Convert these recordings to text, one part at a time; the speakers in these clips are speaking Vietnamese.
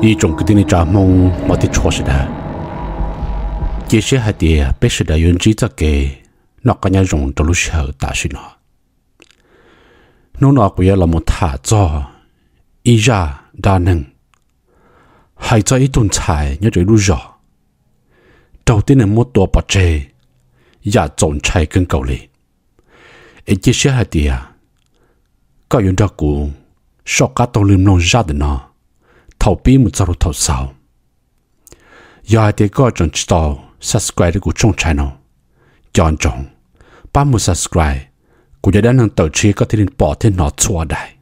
ý trong cái tên trả mong mà thì cho sẽ đã chỉ sẽ hai tiền bé sẽ đã yên chỉ cho kề nó cả nhà dùng trong lúc sau ta xin nó nó nọ bây giờ là một thả cho ý ra đa năng hai cho ý tuần tài nhớ rồi lúc giờ đầu tiên là một tổ bạch chế giả trộn chạy cân cầu lì ý chỉ sẽ hai tiền có yên đó cũng sau cả tông lim nông ra được nó thầu bí một giờ thầu sao. Giờ thì có chọn chỉ tàu subscribe của trong channel. Chọn chọn ba một subscribe. Của gia đình tàu trí có thể bỏ thêm nó chua đại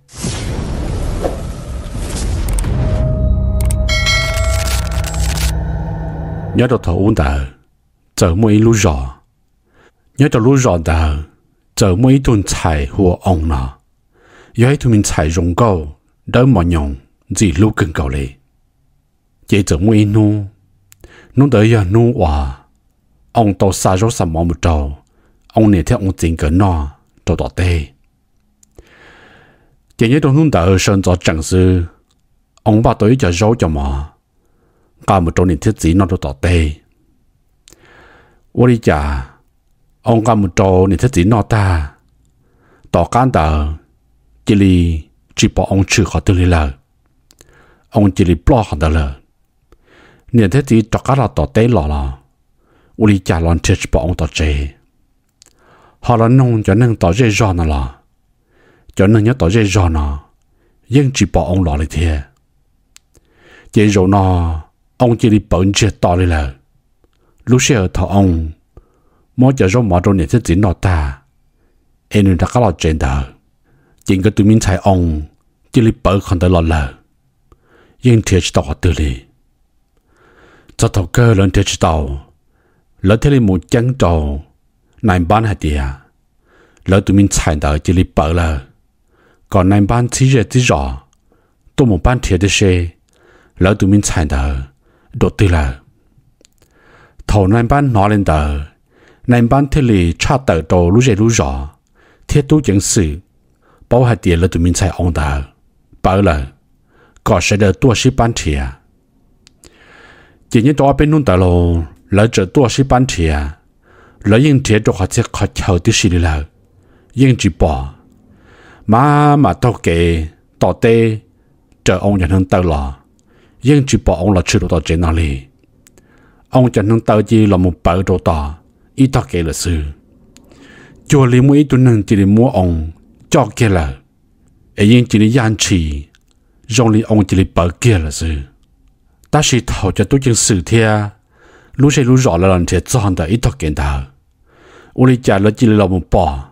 nhớ được thầu uống đờ chờ mỗi lúc rõ nhớ được lúc rõ đờ chờ mỗi tuần chạy hùa ông nọ nhớ tụi mình chạy rộng câu đỡ mọi nhộng dì lúc cần cầu lệ. Chế trở nguy nu nụ tới giờ nụ hòa. Ông tổ xa rốt xa mò một trầu, ông nè theo ông tình cỡ nọ, trầu tỏ tê. Chế nhớ trong nụ tờ sơn cho chẳng sư, ông bà tới cho rốt cho mò. Cả một trâu nè thiết dĩ nó trầu tỏ tê. Ô đi chà, ông cả một trâu nè thiết dĩ nó ta. Tỏ cán tờ, chỉ lì, chỉ bỏ ông chữ khó tư lý lời ông chỉ li bỏ đó là nên thế thì cho cả là tỏ tế lọ là u li trả lon chết bỏ ông tỏ chế họ là nông cho nên tỏ dễ rõ nó là cho nên nhớ tỏ dễ rõ nó nhưng chỉ bỏ ông lọ lại thế chế rồi nó ông chỉ li bận chết tỏ lại là lúc xưa thọ ông mỗi giờ rồi mọi rồi nè thế chỉ nó ta. Em đã cả là trên đời chính cái tụi mình thấy ông, chỉ li bận không tới lọ lời yên thiệt tàu hạt tư lì. Cho tàu cơ lớn thiệt tàu, lỡ thế lì một chân trầu, nàng bán hạt tìa. Lỡ tụi mình chạy đợi chỉ lì bở lờ. Còn nàng bán chỉ rẻ chỉ rõ, tụi một bán thiệt đi xe, lỡ tụi mình chạy đợi, đột tư lờ. Thầu nàng bán nó lên đợi, nàng bán thế lì cha tờ đồ lũ rẻ lũ rõ, thiết tú chẳng sự, bảo hạt tìa lỡ tụi mình chạy ông đợi, bở lờ có sẽ được tua sĩ bán thìa chỉ như đó bên nông tài lô lỡ trở tua sĩ bán thìa lỡ yên thìa cho họ sẽ khó chờ tí sĩ đi lỡ yên chỉ bỏ mà mà tao kể tao tê chờ ông nhận hơn tao lò yên chỉ bỏ ông là chưa được tao trên nào lì ông nhận hơn tao chỉ là một bờ đồ tao ít tao kể là sư lì li mỗi tuần nâng chỉ để mua ông cho kể là ấy chỉ để yan chỉ dòng lý ông chỉ lý bảo kia là gì? Ta chỉ thầu cho tôi chân sự thia. Lúc sẽ lúc rõ là lần thiệt cho hắn ta ít thọ kiến ta. U lý trả là chỉ là một bỏ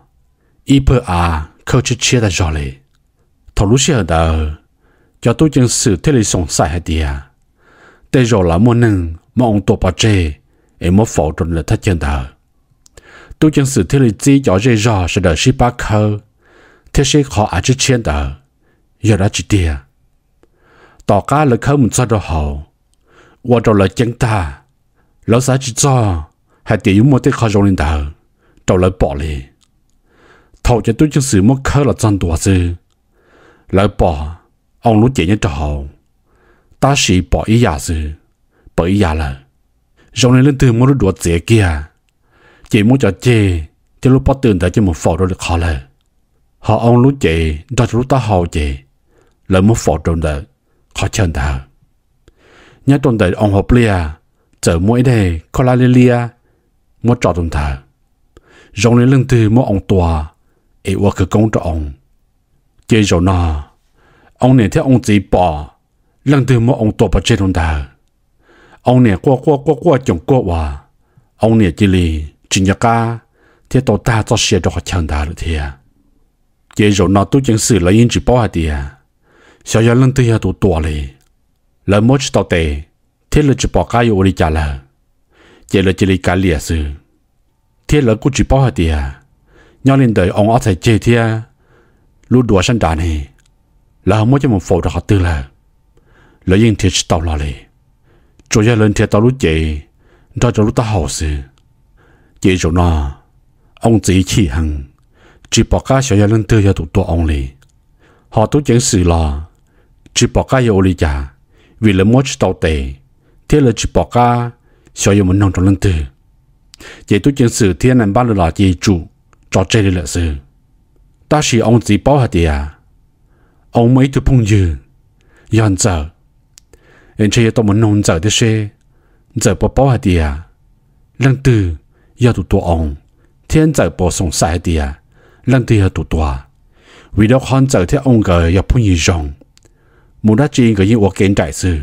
ít bữa à khâu chỉ chia ta rõ lý thầu lúc sẽ ta, cho tôi chân sự thế lý sống sai hay đi à rõ là muốn nâng, mà ông tổ bảo chế em muốn 否认 là thất chân ta. Tôi chân sự thế lý chỉ cho dễ rõ sẽ đợi sĩ bác khâu. Thế sẽ khó à chỉ chiến ta. Giờ đã chỉ đi tỏ cá là không sao đồ hậu qua đồ là chân ta, lão xã chỉ cho hay tiền một cái khó lên đầu đồ là bỏ đi thầu cho tôi chân sự mất khơi là chân đồ chứ lại bỏ, ông lúc chuyện như trò hậu ta chỉ bỏ ý giả chứ bỏ ý giả là rồi lên lên từ một đùa dễ kia. Chỉ muốn cho chê chứ lúc bắt ตื่น tại cho một phổ được khó là họ ông lúc chê đó lúc ta hậu chê lại một phổ rồi được khó chân ta nhớ tuần đời ông hộp lia à, chờ mỗi đề có la lia à, mua trọ tuần ta rong lên lưng từ mua ông tòa ấy qua cái công cho ông. Chơi rồi nọ ông này theo ông chỉ bỏ, lưng từ mua ông tòa bỏ chơi tuần ta ông này qua qua qua qua chồng qua hòa, ông này chỉ lì, chỉ nhớ ca, thế tổ ta cho xe cho họ à. chân ta được thế chơi rồi nọ tôi chẳng xử là yên chỉ bỏ hạt đi 小要人都要多多嘞，人么知道的，天了只包家有我的家了，接了这里干烈是，天了估计包下的啊，鸟领的ông ở tại chế thiên, lúc đùa sân đàn này, là không cho một phụ được họ tư là, lợi yên thiệt tàu lo lì, chủ yếu lần thiệt tàu lúc chế, đó cho lúc ta hậu sự, chế rồi nó, ông chỉ chỉ hằng, chỉ bảo cả小要人都要多多 ông lì, họ tu chẳng sự lo Chỉ bỏ cái yêu lý giả vì là mỗi tàu tệ thế là chỉ bỏ ca sau yêu muốn nông trong lưng từ vậy tôi chân sự thiên nam ba là chỉ chủ, cho chơi đi là sự. Ta chỉ ông chỉ bảo hạt à? Ông mấy thứ phong dư. Yên giờ anh chơi tôi muốn nông giờ thế xe giờ bỏ bảo hạt à? Lưng từ giờ tụ tụ ông thiên giờ bỏ sông sai địa lưng từ giờ tụ tụ vì đó con giờ thế ông gờ yêu phong dư rong muốn đã chỉ cái gì 我 kiến đại sự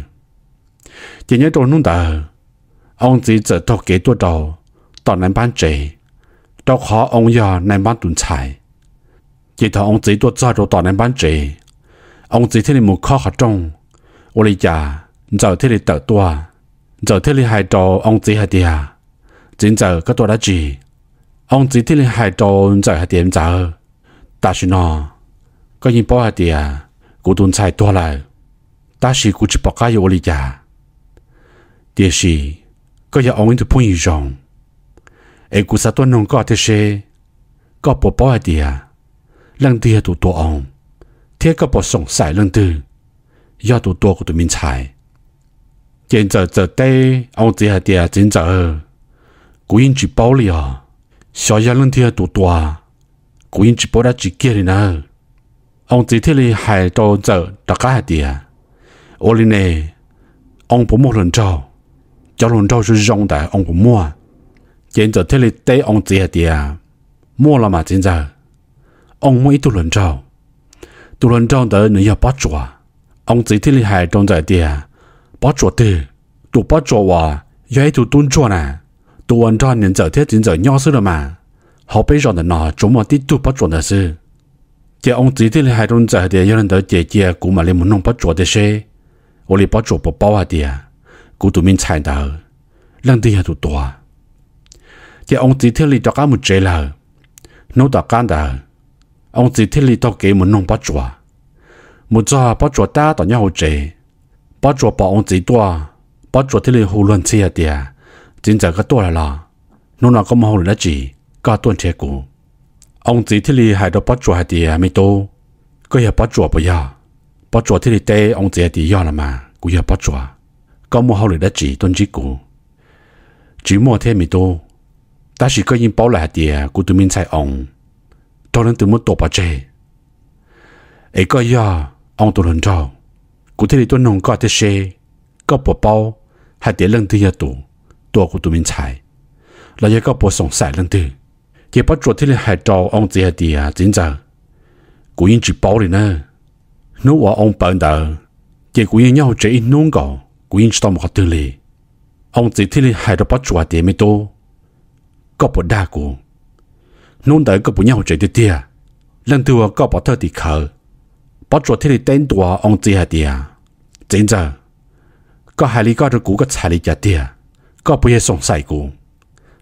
chỉ nhớ tôi nông tờ ông chỉ giờ tôi kế tôi đầu tao nên bán chế đâu khó ông giờ nên bán tuần tài, chỉ thọ ông chỉ tôi cho rồi tao nên bán chế ông chỉ thế này một khó khăn trong. Tôi lý giải giờ thế này tự tua. Giờ thế này hai đồ ông chỉ hai địa chính giờ cái tôi đã chỉ ông chỉ thế này hai đồ giờ hai điểm giờ ta chỉ nó có gì bỏ hai địa cũng tuần tài tua lại ta chỉ cúi chỉ bóc tashi kuchi pakaya oli ya. Deshi, có ông ấy tu phun rong. E kusa to nong ka te she, ka po po a dia, lang dia tu đồ ông, Thế ka po song sai lang tu, ya tu đồ của tu minh chai. Tiền giờ giờ đây, ông chỉ là tiền tiền giờ, cú yên chỉ bảo li à, sao ya lang dia tu đồ à, cú yên chỉ bảo đã chỉ kia đi nào. Ông chỉ thế li hại cho giờ đặc cả tiền ô lì ông bố mua lần trâu cho lần trâu rong tại ông bố mua. Trên giờ thế là tê ông tiền tiền mua là mà trên giờ. Ông mua ít tu lần trâu tu lần trâu tới nữa giờ bắt chuột ông chỉ thế là hai trong giờ tiền bắt chuột tiền tu bắt chuột à giờ tu tuân chuột nè. Tu lần trâu nhận giờ thế giờ nhau sự rồi mà. Họ bây giờ là nó chúng mà đi tu bắt chuột là sự chỉ ông chỉ thế là hai trong giờ tiền giờ lần tới chị chị cũng mà lên muốn nông bắt chuột thế 我里bắt chùa不包啊的 cú tụi mình chạy đờ lần đi tụi tua thì ông chỉ thiết lý cho cả một chế là nấu tao can đờ ông chỉ thiết lý tao kế một nông bắt chùa một giờ bắt chùa ta tao nhau chế bắt chùa bỏ ông chỉ tua bắt chùa thiết lý hồ luận chia tiệt chính giờ cái tua là là nó nào có màu là gì cả tuần chế cũ ông chỉ thiết lý hai đồ bắt chùa hai tiệt mấy tô có nhà bắt chùa bây giờ bỏ chùa thì lý tê, ông chỉ thì giờ là mà. Cũng nhà bỏ chùa. Có mua hậu đã chỉ tuân chỉ cũ chỉ mua thêm mì tô ta chỉ có những bảo lại tiền à, của tụi mình sai ông. Cho nên tụi mình tổ bà chê. Ấy có giờ, ông tụi lần trâu cụ thể tôi nông có thể xe có bộ bao hay để lần thứ nhất tụ tổ của tụi mình sai. Là giờ có bộ sống sai lần thứ. Chỉ bắt chuột thì à, hai trâu ông chỉ hai tiền chính giờ. Cũng yên chỉ bảo đi nữa nếu ở ông bận đầu chỉ quý yên nhau chỉ nông gạo quyến cho một tư lì ông chỉ thi hai đứa bắt chuột tiền mới tô có bộ đa của. Nôn đợi có bộ nhau chỉ đi tia lần thứ có bộ thơ thì khờ. Bắt chùa thi tên tua ông chỉ hai tia chính giờ có hai lý có được cú có chạy lý giá tia có bộ hệ sống sai cú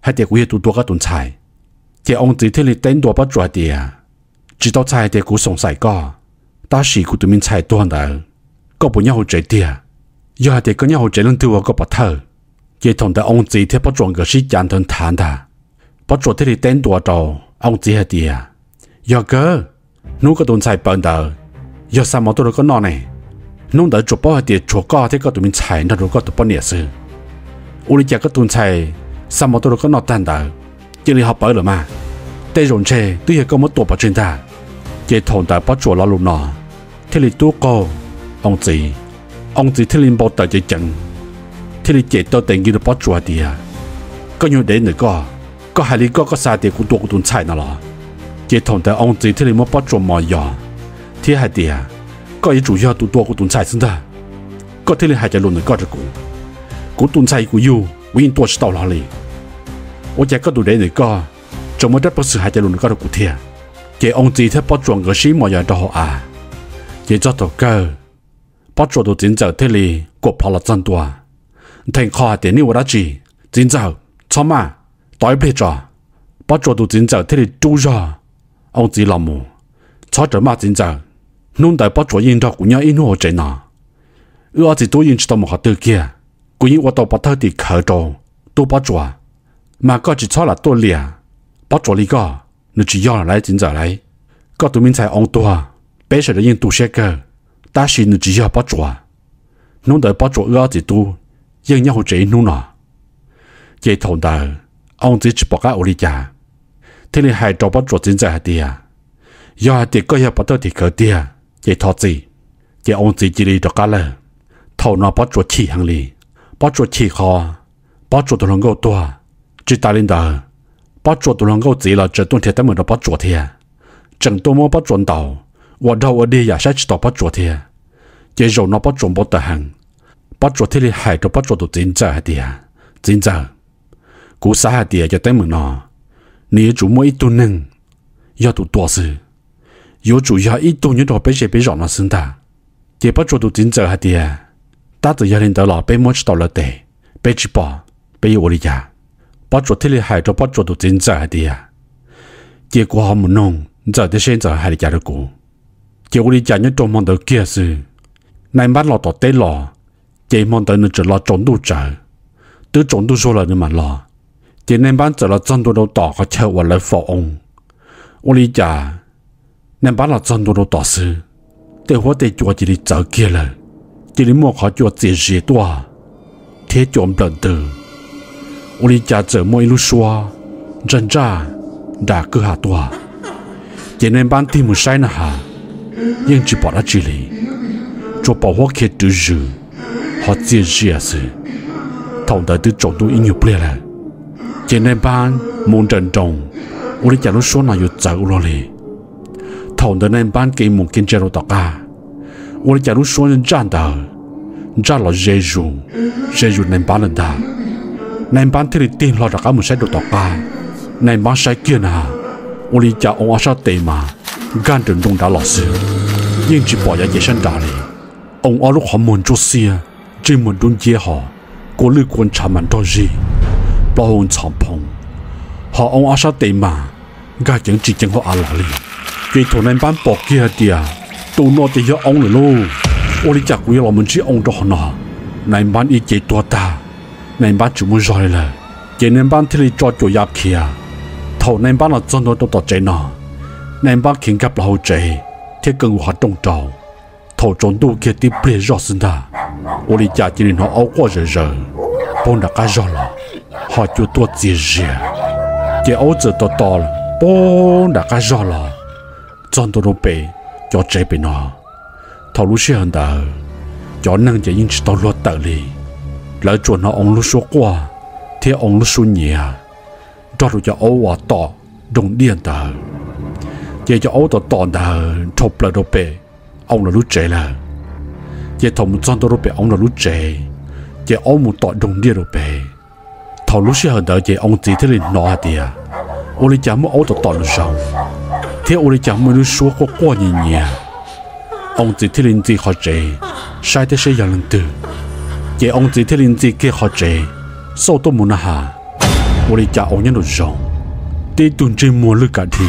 hai tia quý hệ tu tua có tuần chạy chỉ ông chỉ thi tên tua bắt chuột tia chỉ tao chạy tia cú sống sai có ta chỉ của tụi mình chạy tuần đợi có bộ nhau chạy tiệt, giờ thì có nhau chạy lên thứ có bắt thở chỉ thằng ta ông chỉ theo bắt chọn cái sĩ giảng thân thản ta bắt chọn thế thì tên đùa đầu ông chỉ hết tiệt, giờ cơ nếu có tuần chạy bận đầu giờ sao mà nó có nọ này nếu đã chụp bao tiệt chụp có thì có tụi mình chạy nó rồi có tụi bao nhiêu sự u lý cái tuần chạy sao mà nó có nọ tan đầu chỉ là học bơi rồi mà đây rồi tuy nhiên có một tổ bắt trên ta chỉ thằng ta bắt chọn là lùn nọ thế thì tôi có ông chỉ ông chỉ thiên linh bảo tờ chỉ chẳng thiên linh chế tao tiền kia bắt chùa đi à có nhiều đến nữa có có hai lý có có sao thì cũng多cũng菜那了chế thằng ta ông chỉ thiên linh mất bắt chùa mà ya thiên hai đi à có ý chủ yếu cũng多cũng菜真的có thiên linh hai cái luôn nữa có được cũng cũng tuần菜cũng yêu cũng yên 多是到哪里我家个都人那个怎么的不是还在论个的古天给ông chỉ theo bắt chọn cái gì mà ya đó à chỉ cho tàu cơ bắt chỗ đồ chính giờ thế lì của phá là chân tua thành kho tiền nhiều đã chỉ chính giờ cho mà tối bây giờ bắt chỗ đồ chính giờ thế lì chú ra ông chỉ làm mù cho trở mà chính giờ nung đại bắt chỗ yên cho, cũng nhớ in hồ chạy nọ ưa chỉ tôi yên chỉ tao một hạt tư kia cũng như tôi bắt thơ thì khởi đồ tôi bắt chỗ mà có chỉ cho là tôi lìa bắt chỗ lì có nó chỉ do là lấy chính giờ lấy có tụi minh tài ông tua bé sợ yên tu xe cơ ta chỉ nó chỉ 要 bắt chùa nông đời bắt chuột ưa gì tu nhưng nhau chế nông nọ chế thòng đời ông chỉ chỉ bỏ cái ô lý cha thế nên hai trò bắt chuột chính giải đi à có hiệu bắt đầu thì khởi đi à chế thọ gì chế ông chỉ chỉ đi được cái là thầu nó bắt chuột chỉ hàng lì bắt chuột chỉ khó bắt chuột tụi gấu tua chỉ ta lên đời bắt chuột tụi gấu chỉ là chỉ tuân theo tấm mình nó bắt chuột thì chẳng tôi mua bắt chuột đầu 我到我哋也是知道不做的，这肉那不做不得行，不做的你害都不做到真正的啊，真正，古啥的就等门咯，你做么一顿能，要做多事，有主要一顿你都被些被让了生的，这不做到真正的，大子要领导了被摸知道了的，被吃饱，被我的家，不做的你害都不做到真正的啊，结果好没弄，你这的现在还得家的过。 Kiểu đi chạy những trộm mong được kia sự nay bắt lò tỏ tế lò chạy mong tới nó trở lò trốn đủ trở tứ trốn đủ số là nhưng mà lò chỉ nên bắt trở lò chân đủ đâu tỏ có chơi vào lấy phổ ông ô lý trả nên bắt lò chân đủ đâu tỏ sự để hóa để chùa chỉ đi trở kia là chỉ đi mua khó chùa chỉ gì tua thế trộm lần từ ô lý trả trở mỗi lúc xua chân ra đã cứ hạ tua chỉ nên bán tìm một sai nè hà nhưng chỉ bỏ ra chỉ lì cho bảo hoa kia tự dư họ chia chia sự thông đại tự trọng tôi nhiều bia là chỉ nên bán muốn trần trọng ủa đi chả lúc số nào yết giờ ủa lì thông đại nên bán cái muốn kiến chế rồi tao cả ủa đi chả lúc số nên chán đời chán là dễ dụ dễ dụ nên ban lần ta nên ban thì tiền lo đặt cả một sai đồ tao cả nên ban sai kia nào ủa đi chả ông sao tế mà gan trần trọng đã lọt sự nhưng chỉ bỏ ra dễ sân đà này ông ở lúc họ muốn cho xe chỉ muốn đun dễ họ cố lưu quân trả mạnh đôi gì bao hồn trọng phong họ ông ở sao tệ mà gà chẳng chỉ chẳng họ ở là li vì thằng này bán bỏ kia đi tôi nó thì cho ông rồi luôn ô đi chặt quý là mình chỉ ông đó nọ này bán ý chế tua ta này bán chủ muốn rồi là chế nên bán thì cho chủ yap kia thằng này bán là chân nó đó chế nọ nên bán khiến gặp là hậu chế thiết cần hoạt động trào thầu trốn tu kia tiếp bề rõ sinh ta ô lý cha chỉ nên họ áo qua rời rời bọn đã cái rõ là họ chưa tua gì gì chỉ áo giờ to to là bọn đã cái rõ là chọn tôi đâu bề cho chế bề nó thầu lúc xưa hơn ta cho năng chỉ những chỉ tao lo tự li lỡ chuẩn họ ông lúc số qua thì ông lúc số nhẹ cho được cho áo hòa to, đồng điên ta giờ cho ô tô tòn đà chụp là đồ bể, ông là lú trẻ là. Giờ thòng chân đồ bể, ông là lú trẻ. Giờ ông một tọt đồng địa đồ bể. Thầu lú xưa hơn đỡ giờ ông chỉ thế là nọ đi à ô lý chả mua ô tô tòn rồi thế ô lý chả mua lúc số có qua nhìn nhẹ ông chỉ thế là chỉ họ trẻ, sai thế sẽ giờ lần từ giờ ông chỉ thế là chỉ kia họ trẻ, sau tôi muốn hà. Ô lý chả ông nhân được rồi để tuần trên mua lực cả thì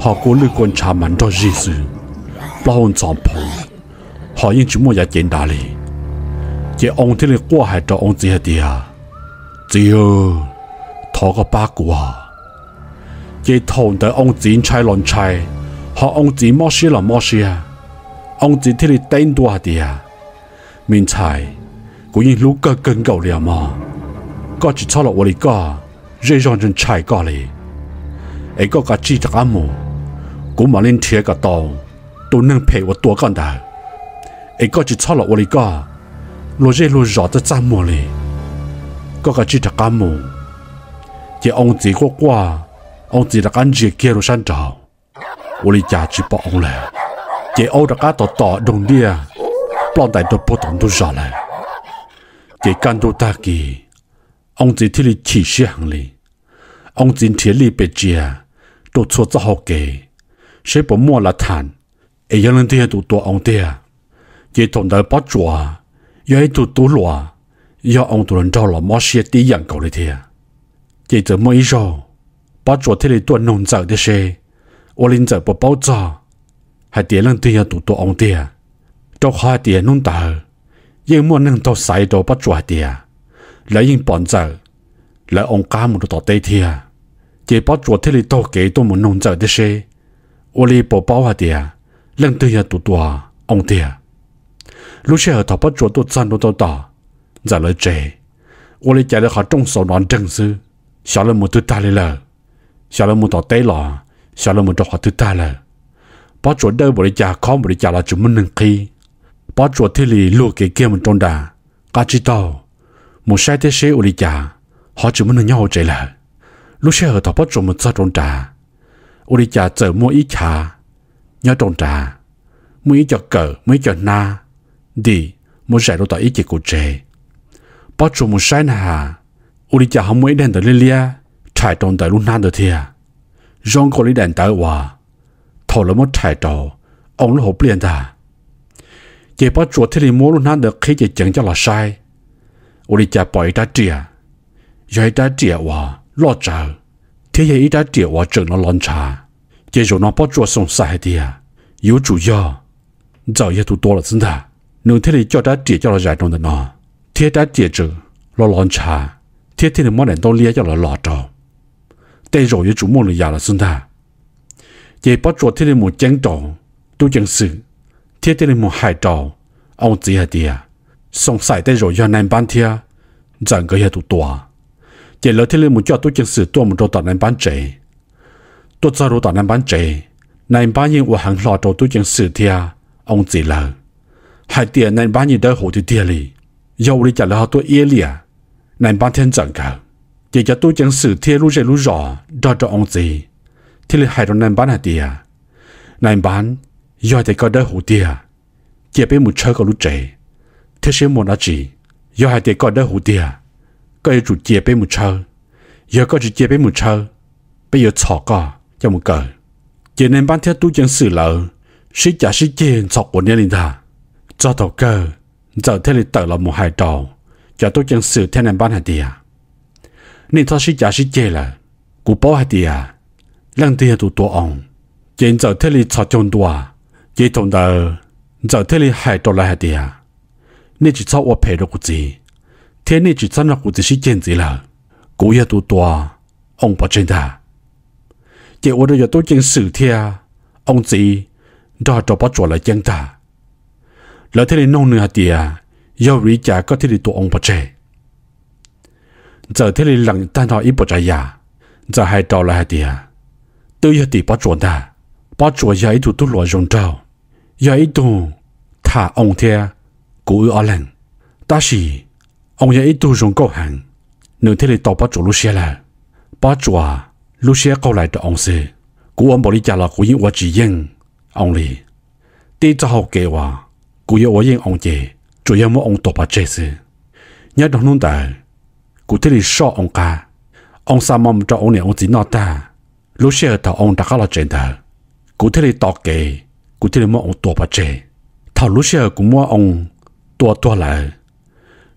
họ cố lưu quan cha mắn cho Jesus, sự bao hồn chọn phong họ yên chỉ mua giá tiền đà lì. Chỉ ông thế này qua hai cho ông gì hết đi à chỉ ơ thọ có ba quả chỉ thôn tới ông chín chai lon chai họ ông chín mò xí là mò xí à ông chín thế này tên đua hết đi à mình chai cũng như lúc cơ cân cầu liền mà có chỉ cho là tôi cả, dễ dàng chân chai có liền ấy có cả chi chắc ăn mồm 阿姆。cũng mà lên thiệt cả tàu tôi nâng phê của tôi con đã ấy có chỉ cho là ô lý có lo dễ lo rõ tới trăm mùa lì có cả chỉ thật cam mù chỉ ông chỉ có qua ông chỉ là ăn gì kia rồi sang trào ô lý cha chỉ bỏ ông lại chỉ ông đã cá tỏ tỏ đồng địa bọn đại tôi bỏ tổng tôi rõ lại chỉ căn tôi ta kỳ ông chỉ thì chỉ sĩ hàng lì ông chỉ thiệt lì bề chia tôi cho cho học kể sẽ bỏ mua là thản ai yang lên tiền tụ ông tiền chỉ thằng đời bắt chùa giờ tụ tụ lúa giờ ông tụ lần trâu là mua xe tí yang cầu đi tiền chỉ giờ mua ít rồi bắt chùa thế này tuần nông dân đi xe ô linh giờ bỏ bao giờ hay tiền lên tiền tụ tụ ông tiền cho hai tiền nông tờ yên mua nông tàu sai đồ bắt chùa tiền lấy yên bán giờ lấy ông cá một đồ tây tiền chỉ bắt chùa thế này tàu kế tôi mua nông dân đi xe 我哩宝宝啊爹，两对呀多多啊，ông爹， lúc xe ở thọ bắt chuột tôi chăn tôi tôi tỏ giờ lời trẻ我哩家里好种手乱正事，小人么都打哩了，小人么到对了，小人么就好都打了，把做的我哩家靠我哩家了就么能开，把做的哩路给给我们种的，嘎知道，么晒的些我哩家，好就么能要这了，路些和他把做么做种的， 我哩家走么一卡，要种的，么一叫狗，么一叫那，的，么晒到到一节古这。bỏ chỗ một sai nà u đi chả không mấy đèn tới lia trải trong tới lúc nan được thia rong có lý đèn tới hòa thầu là một trải đầu ông nó hộp liền ta chỉ bỏ chỗ thì đi mua lúc nan được khi chỉ chẳng cho là sai u đi chả bỏ ít trịa giờ ít trịa hòa lo chờ thế giờ ít trịa hòa chừng nó lon trà chỉ rồi nó bỏ chỗ sống sai đi à yếu chủ yếu giờ yếu tụ多了真的能天里叫他姐叫了染中的呢。thiết đã chia trừ lo lon trà thiết thì món này tôi lia cho là lọ trò đây rồi với chủ môn là già là xin ta vậy bắt chuột thiết một chén trò tu chân sự thiết thì một hai trò ông chỉ là đi à xong sai đây rồi do nên bán thia chẳng có hiện tụ tòa vậy lỡ thiết một cho tôi chân sự tôi một trò tận nên bán trẻ tôi cho rồi tận nên bán trẻ nên bán nhiên của hàng lọ trò tôi chân sự thia, ông chỉ là. Hai tiền nên bán nhiên đỡ hồ thì tiền lì. Yêu đi trả lời tôi yên lì à nên bán thiên chẳng cả. Chỉ cho tôi chân sự thiên lúc dễ lúc rõ đó cho ông gì thì là hai đứa nên bán hai tiền nên bán, do thì có đỡ hồ tiền chỉ biết một chơi có lúc trẻ. Thế sẽ muốn là gì? Do hai tiền có đỡ hồ tiền cái chủ chia bên một chờ giờ có chủ chia bên một chờ bây giờ chọ cả cho một cờ chỉ nên bán theo tu chân sự lợ sĩ trả sĩ chia chọ của nên ta cho đầu cờ giờ theo lịch tờ là một hai trò cho tu chân sự thế nên bán hai tiền nên thôi sĩ trả sĩ chia là cú bỏ hai tiền lần tiền tụ tổ ông chỉ giờ theo lịch chọ chôn tua chỉ thằng tờ giờ theo lịch hai trò là hai tiền nên chỉ chọ ở phải được cái. gì thế này chỉ chân là của chỉ sĩ kiện gì là cố ya tu tua ông bảo trên ta chỉ ở giờ tôi chính sự thia, ông chỉ đó cho bắt chuột lại chân ta lời thế này nông nữa thì à giờ trả có thế này tu ông bảo giờ thế này lặng tan họ ít trái ya giờ hai trò lại thì tôi giờ thì bắt chuột ta bắt chuột giờ ít tu tu loại rồng trâu giờ thả ông thia cố ở lần ta chỉ ông ấy ít dùng câu hàng nửa thế tàu bắt chủ lúc xe là, bắt chuẩn à, lúc xe câu lại cho ông xe cú ông bảo đi trả là cú yên hoa chỉ yên ông lì. Đi cho học kế hoa cú yên ở yên ông chế chủ yếu mà ông tàu bắt chết xe nhớ đồng nông đại cú thế thì sợ ông cả ông sao mong cho ông này ông chỉ nói ta lúc xưa tàu ông đã có là chuyện đó cú thế thì tàu kế cú thế thì mỗi ông tàu bắt chết thảo lúc xe cú mua ông tua tua lại.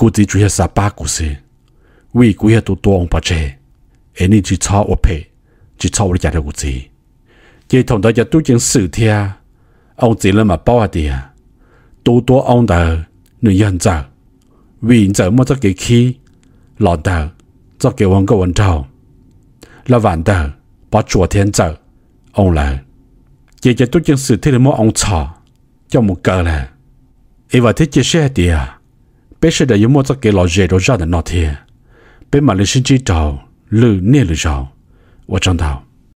กูจีจุเฮสาปากูสิวิกูเฮตัวตัวองปัจเจเอ็นี่จีชอบอภัยจีชอบริจาคกูจีเจทงตาจะตู้จังสื่อเทียเอาจีเลยมาป้อเดียตัวตัวองเดอหนึ่งยันจ้าวิ่งจะมั่จะเกี่ยขี้หลอนเดอจะเกี่ยวันก็วันเท่าละวันเดอปอจัวเทียนจ้าองเลยเจจะตู้จังสื่อเทียเลยมั่องชอเจ้ามุกเกลเลยเอว่าที่เจเสียเดีย 别是的有么子给老热着热的那天，被马来西亚知道，路捏了着，我讲道。